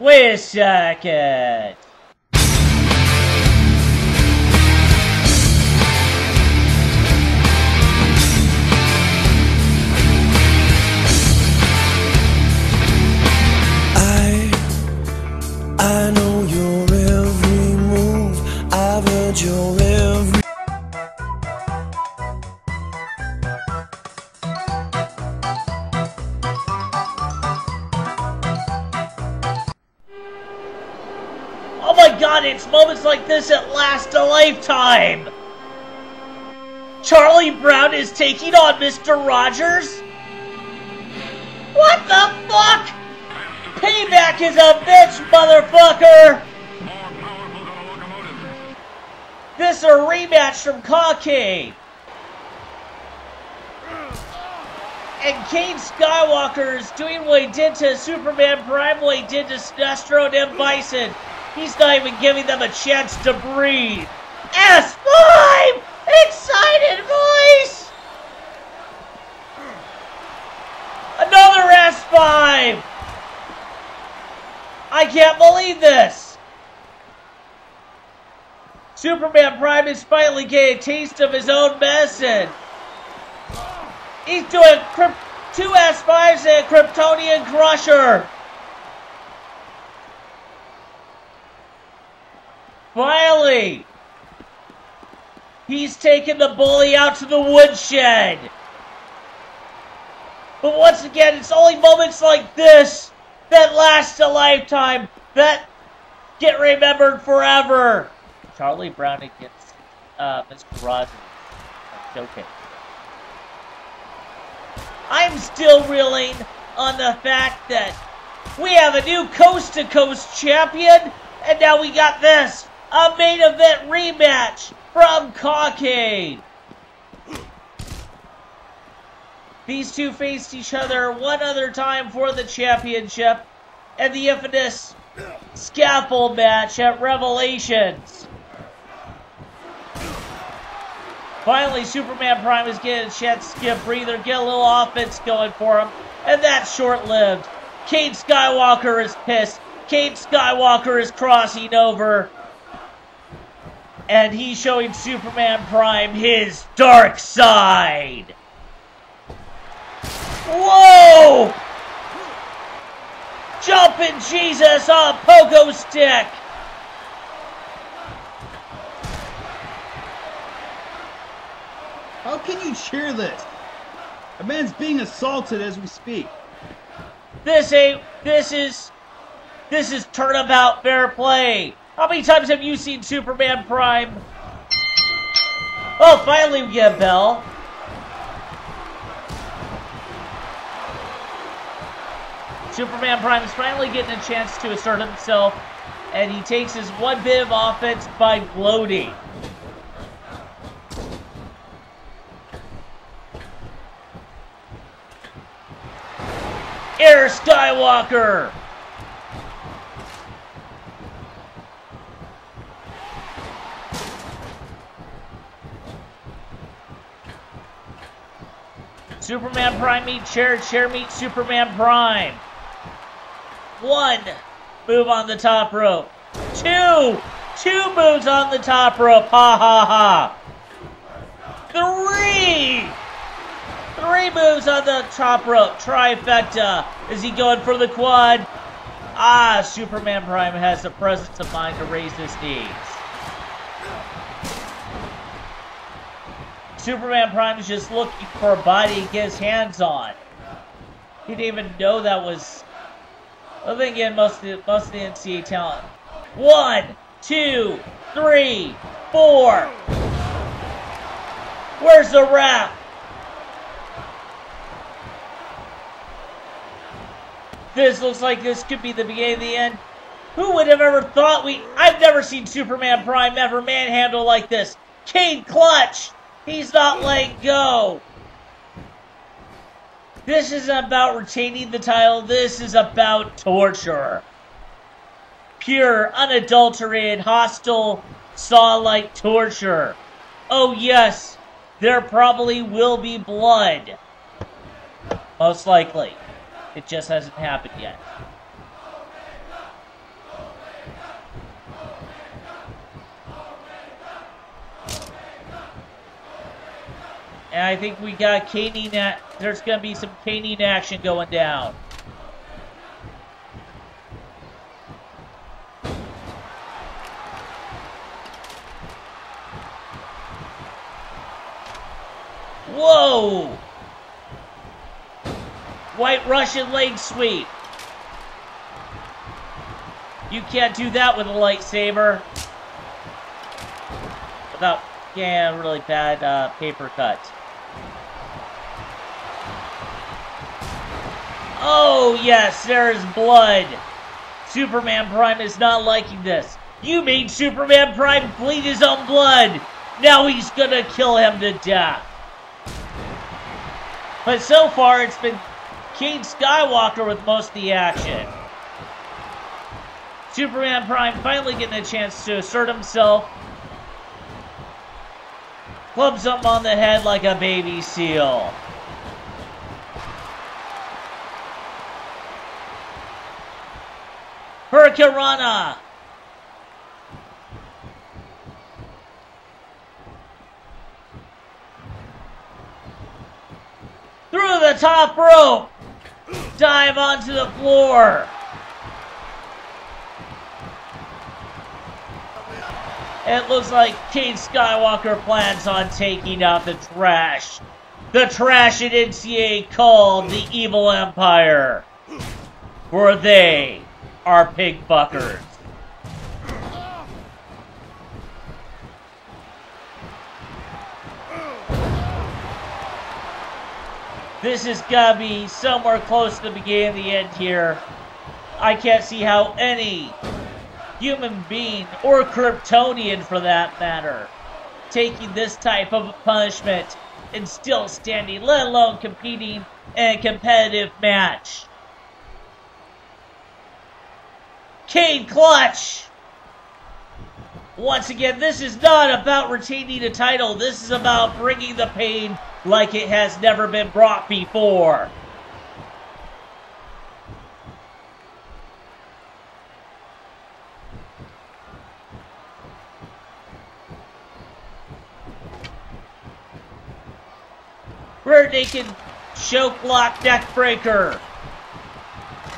Wait a second. My god, it's moments like this that last a lifetime! Charlie Brown is taking on Mr. Rogers? What the fuck? Payback is a bitch, motherfucker! This is a rematch from Cockade! And Cade Skywalker is doing what he did to Superman Prime, what he did to Sinestro and M. Bison. He's not even giving them a chance to breathe. S5! Excited voice! Another S5! I can't believe this! Superman Prime is finally getting a taste of his own medicine. He's doing two S5s and a Kryptonian Crusher. Finally, he's taken the bully out to the woodshed. But once again, it's only moments like this that last a lifetime, that get remembered forever. Charlie Brown against uh, Mr. Rogers. Okay. I'm still reeling on the fact that we have a new coast to coast champion, and now we got this a main event rematch from Cockade. These two faced each other one other time for the championship and the infamous scaffold match at Revelations. Finally, Superman Prime is getting a chance to get a breather, get a little offense going for him, and that's short-lived. Cade Skywalker is pissed. Cade Skywalker is crossing over. And he's showing Superman Prime his dark side. Whoa! Jumping Jesus on a pogo stick. How can you cheer this? A man's being assaulted as we speak. This ain't. This is. This is turnabout fair play. How many times have you seen Superman Prime? Oh, finally we get a bell. Superman Prime is finally getting a chance to assert himself, and he takes his one bit of offense by gloating. Air Skywalker! Superman Prime meet Chair, Chair meet Superman Prime. One move on the top rope. Two, two moves on the top rope. Ha ha ha. Three, three moves on the top rope. Trifecta. Is he going for the quad? Ah, Superman Prime has the presence of mind to raise his knees. Superman Prime is just looking for a body to get his hands on. He didn't even know that was. I think again, most of the most of the NCAA talent. One, two, three, four. Where's the ref? This looks like this could be the beginning of the end. Who would have ever thought we? I've never seen Superman Prime ever manhandle like this. Cade Clutch. He's not letting go. This isn't about retaining the title. This is about torture. Pure, unadulterated, hostile, saw-like torture. Oh yes, there probably will be blood. Most likely. It just hasn't happened yet. And I think we got caning. There's going to be some caning action going down. Whoa! White Russian leg sweep. You can't do that with a lightsaber. Without, yeah, really bad uh, paper cut. Oh, yes, there's blood. Superman Prime is not liking this. You made Superman Prime bleed his own blood. Now he's gonna kill him to death. But so far, it's been Cade Skywalker with most of the action. Superman Prime finally getting a chance to assert himself. Clubs him on the head like a baby seal. Hurricanrana! Through the top rope! Dive onto the floor! It looks like Cade Skywalker plans on taking out the trash. The trash at NCA called the Evil Empire. For they are pig fuckers. This is gonna be somewhere close to the beginning of the end here. I can't see how any human being, or Kryptonian for that matter, taking this type of punishment and still standing, let alone competing in a competitive match. Cade Clutch! Once again, this is not about retaining a title. This is about bringing the pain like it has never been brought before. Rear naked choke block deck breaker.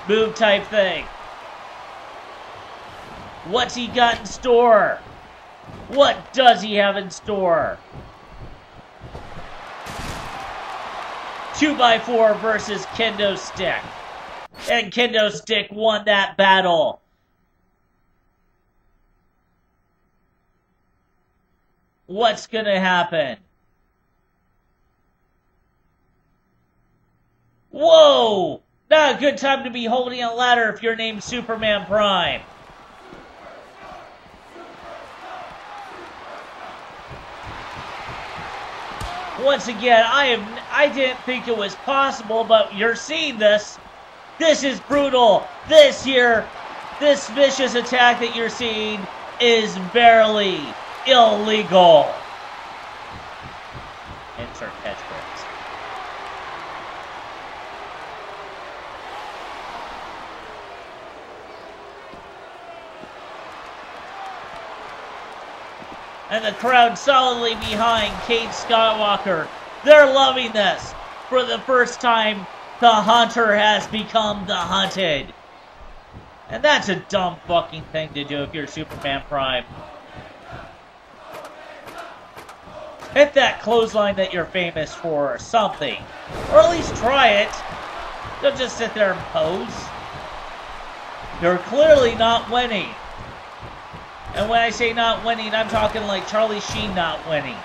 Move type thing. What's he got in store? What does he have in store? 2x4 versus Kendo Stick. And Kendo Stick won that battle. What's gonna happen? Whoa! Not a good time to be holding a ladder if you're named Superman Prime. Once again, I have I didn't think it was possible, but you're seeing this. This is brutal. This here, this vicious attack that you're seeing is barely illegal. And the crowd solidly behind Cade Skywalker. They're loving this. For the first time, the hunter has become the hunted. And that's a dumb fucking thing to do if you're Superman Prime. Hit that clothesline that you're famous for or something. Or at least try it. Don't just sit there and pose. You're clearly not winning. And when I say not winning, I'm talking like Charlie Sheen not winning.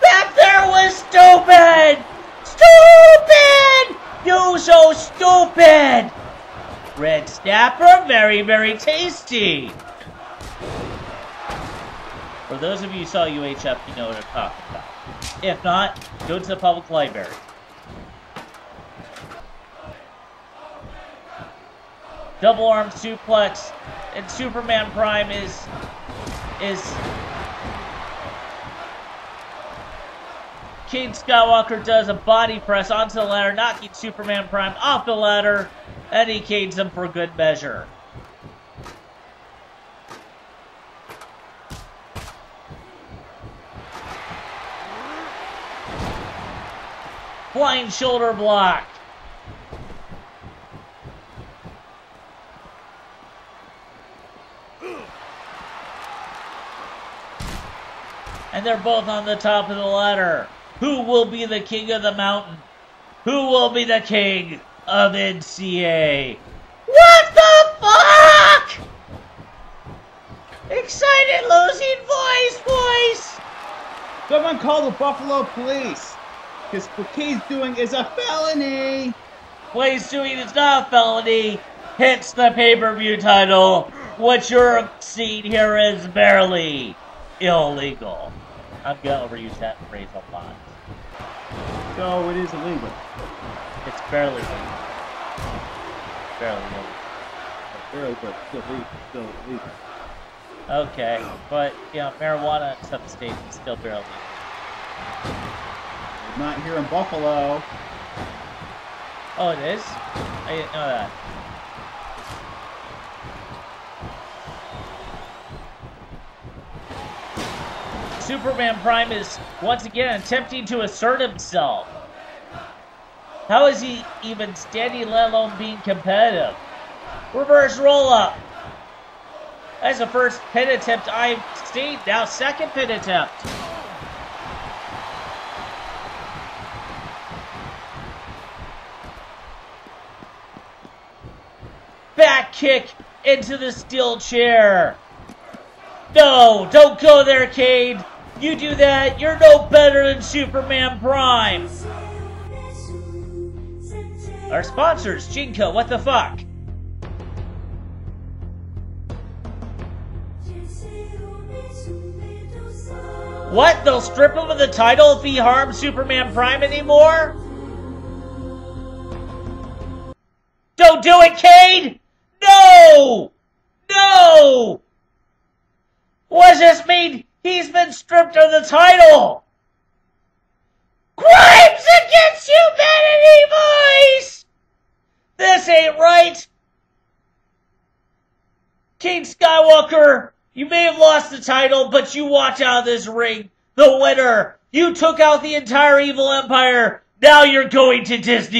That there was stupid! Stupid! You so stupid! Red snapper, very, very tasty. For those of you who saw UHF, you know what I'm talking about. If not, go to the public library. double arm suplex, and Superman Prime is is King Skywalker does a body press onto the ladder, knocking Superman Prime off the ladder, and he canes him for good measure. Flying shoulder block. And they're both on the top of the ladder. Who will be the king of the mountain? Who will be the king of NCA? What the fuck? Excited losing voice, voice. Someone call the Buffalo Police. Because what he's doing is a felony. What he's doing is not a felony. Hits the pay-per-view title, which you're seeing here is barely illegal. I'm gonna overuse that phrase a lot. So it is illegal. It's barely legal. Barely legal. Barely, but still legal. Still illegal. Okay, but you know, marijuana in some states is still barely legal. Not here in Buffalo. Oh, it is? I didn't know that. Superman Prime is once again attempting to assert himself. How is he even standing, let alone being competitive? Reverse roll up. That's the first pin attempt I've seen. Now, second pin attempt. Back kick into the steel chair. No, don't go there, Cade. You do that, you're no better than Superman Prime. Our sponsors, Jinko, what the fuck? What? They'll strip him of the title if he harms Superman Prime anymore? Don't do it, Cade! No! No! What does this mean? He's been stripped of the title! Crimes against humanity, boys! This ain't right! King Skywalker, you may have lost the title, but you walked out of this ring the winner. You took out the entire evil empire. Now you're going to Disney.